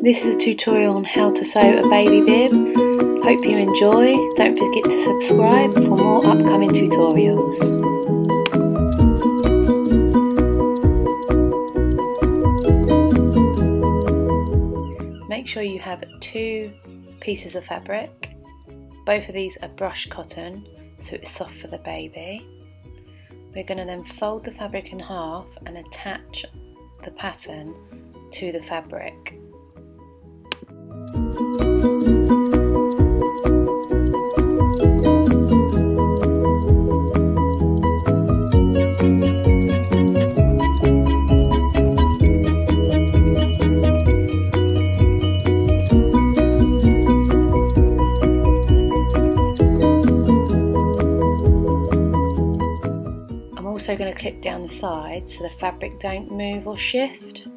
This is a tutorial on how to sew a baby bib. Hope you enjoy. Don't forget to subscribe for more upcoming tutorials. Make sure you have two pieces of fabric. Both of these are brush cotton, so it's soft for the baby. We're going to then fold the fabric in half and attach the pattern to the fabric. Also going to clip down the side so the fabric don't move or shift.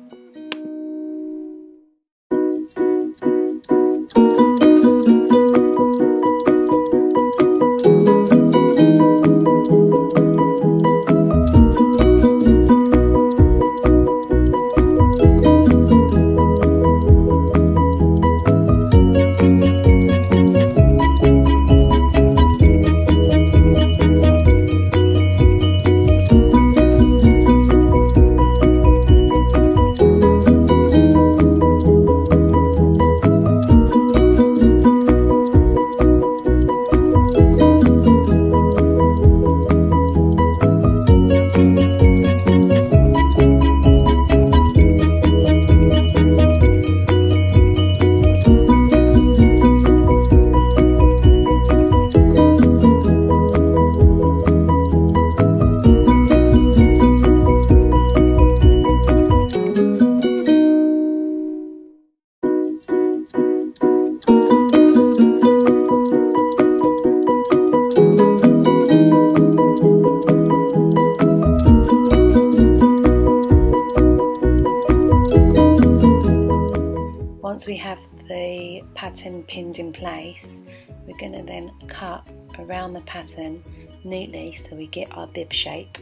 Have the pattern pinned in place, we're going to then cut around the pattern neatly so we get our bib shape.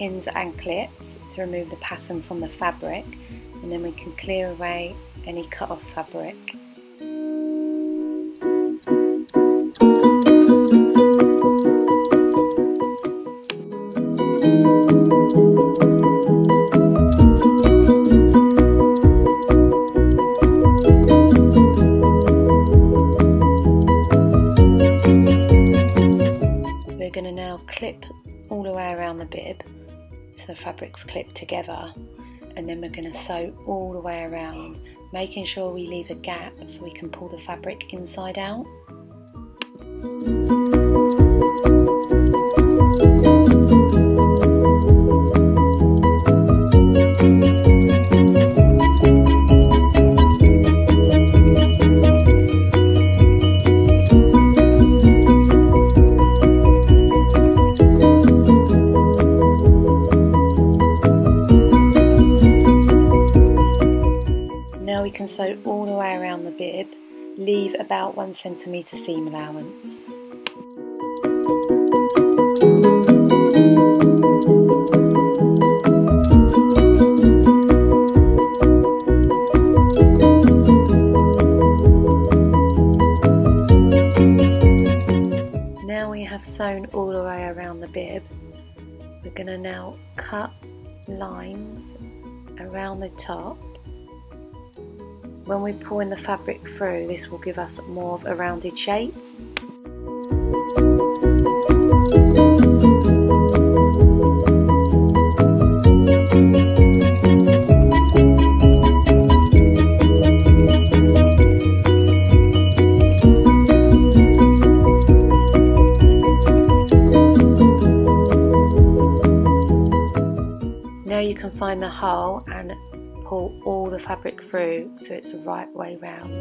Pins and clips to remove the pattern from the fabric and then we can clear away any cut off fabric. Fabric's clipped together and then we're going to sew all the way around making sure we leave a gap so we can pull the fabric inside out. Now we can sew all the way around the bib leave about one centimetre seam allowance. Now we have sewn all the way around the bib, we're going to now cut lines around the top when we pull in the fabric through, this will give us more of a rounded shape. Now you can find the hole and pull all the fabric through so it's the right way round.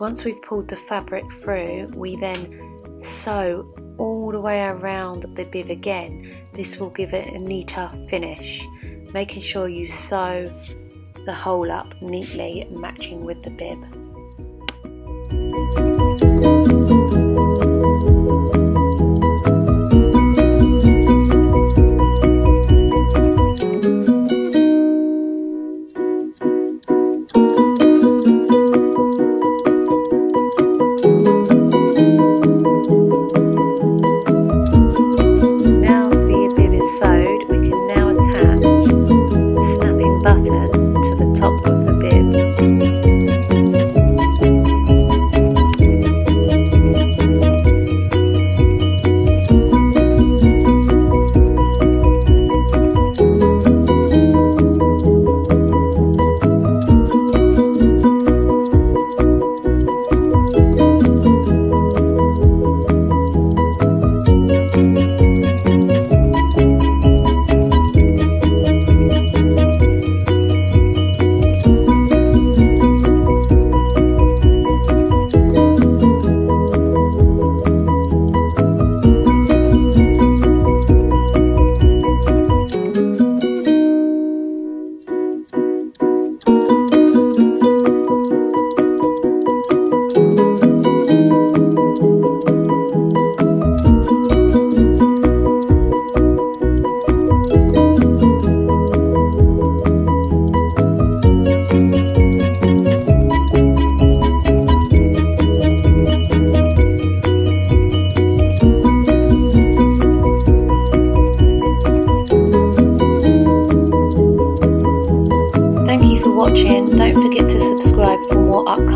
Once we've pulled the fabric through, we then sew all the way around the bib again. This will give it a neater finish making sure you sew the hole up neatly matching with the bib.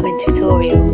Watching. Don't